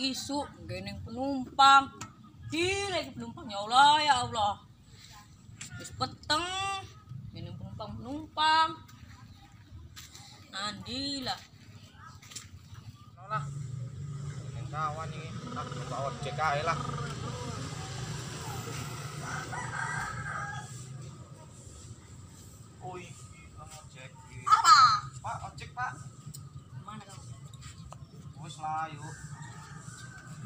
isu gening penumpang. Gila iki penumpang ya Allah ya Allah. Wis peteng gening penumpang penumpang. Andila lah. Yang kawan ini aku buka ojek aja lah. Oh ojek. Apa? pak ojek pak. Mana kamu? wis lah yuk di helm ya Nggak sih weh Silakan,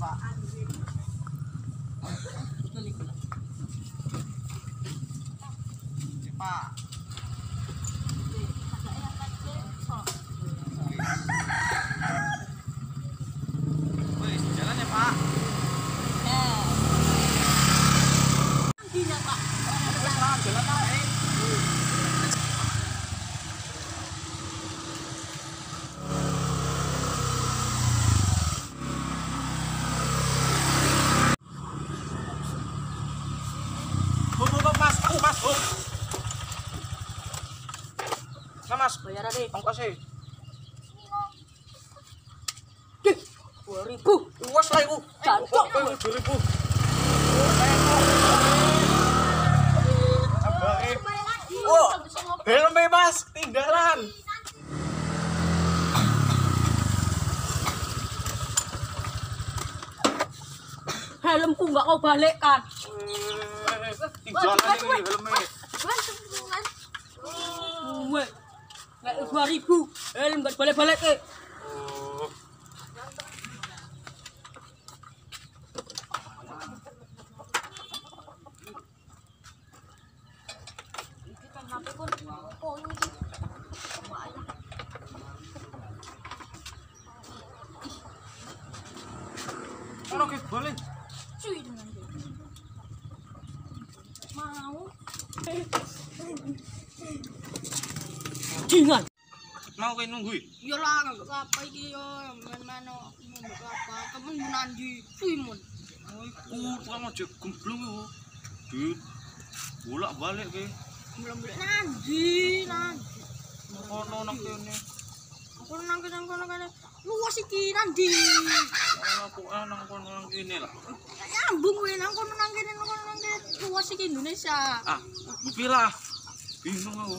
pak Balik pula. Ojek, pak wis jalan ya pak Eh. Gila, Pak. wis lah jalan aja Bu, bu, bu, mas, mas, mas, bu. Nah, mas, Bayar deh. ongkosnya. Dua ribu. Uas lah, ibu. Oh, dua ribu. Eh. Oh, helm bebas, tinggalan. Helmku nggak kau balikkan. Eh, Tinggalan ini helmnya. Dua ribu. Eh, nggak boleh. Balik Jingan. Mau ke nunggu. Iya lah, nggak apa iki yo, no, nggak apa. Kamu nandi, cuy mon. Oh, iku tukang ojek gemblung yo. Dit. Bolak balik ke. Belum beli nandi, nandi. Kono nang kene. Aku nang kene kono kene. Luas iki nandi. Aku ah nang kono nang kene lah. Nyambung kowe nang kono nang kene nang kono nang kene. Luas iki Indonesia. Ah, pilah. Bingung aku.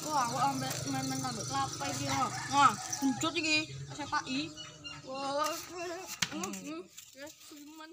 Wah, aku ambek main-main ambek kelapa yo. Wah, buncut iki SPI. Wah, hmm, hmm, ya, cuman.